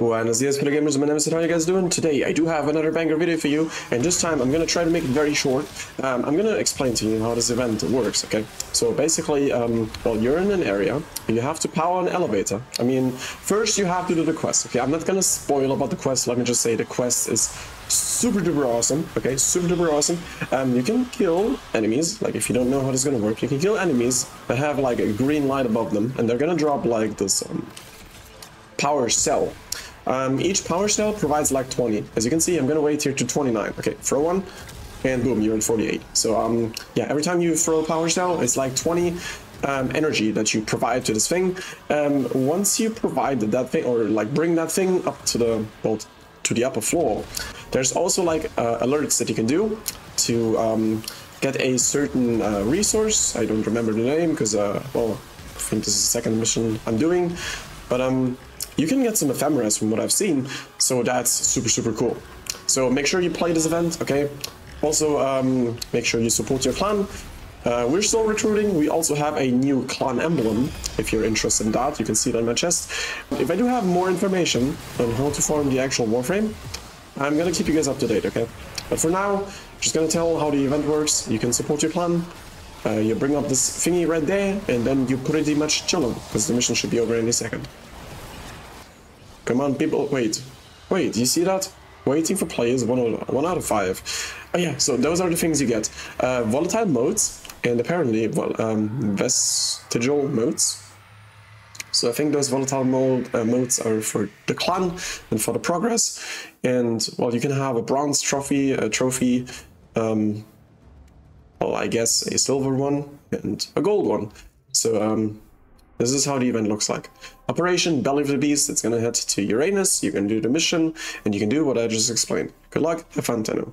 Buenos dias, fellow gamers. My name is. How you guys doing? Today, I do have another banger video for you, and this time I'm gonna try to make it very short. Um, I'm gonna explain to you how this event works, okay? So basically, um, well, you're in an area, and you have to power an elevator. I mean, first you have to do the quest, okay? I'm not gonna spoil about the quest. Let me just say the quest is super duper awesome, okay? Super duper awesome. Um, you can kill enemies, like if you don't know how this is gonna work, you can kill enemies that have like a green light above them, and they're gonna drop like this um, power cell. Um, each power cell provides like 20. As you can see, I'm gonna wait here to 29. Okay, throw one, and boom, you're in 48. So um, yeah, every time you throw a power cell, it's like 20 um, energy that you provide to this thing. Um, once you provide that thing, or like bring that thing up to the, well, to the upper floor, there's also like uh, alerts that you can do to um, get a certain uh, resource. I don't remember the name because, uh, well, I think this is the second mission I'm doing. But um, you can get some ephemeras from what I've seen, so that's super, super cool. So make sure you play this event, okay? Also, um, make sure you support your clan. Uh, we're still recruiting. We also have a new clan emblem. If you're interested in that, you can see it on my chest. If I do have more information on how to farm the actual Warframe, I'm gonna keep you guys up to date, okay? But for now, just gonna tell how the event works. You can support your clan. Uh, you bring up this thingy right there, and then you pretty much chill because the mission should be over any second. Come on, people, wait. Wait, you see that? Waiting for players, one, one out of five. Oh yeah, so those are the things you get. Uh, volatile motes, and apparently well, um, vestigial motes. So I think those volatile uh, motes are for the clan and for the progress. And well, you can have a bronze trophy, a trophy, um, well, I guess a silver one and a gold one. So um, this is how the event looks like. Operation Belly of the Beast, it's gonna head to Uranus, you can do the mission, and you can do what I just explained. Good luck, have fun, Tenno.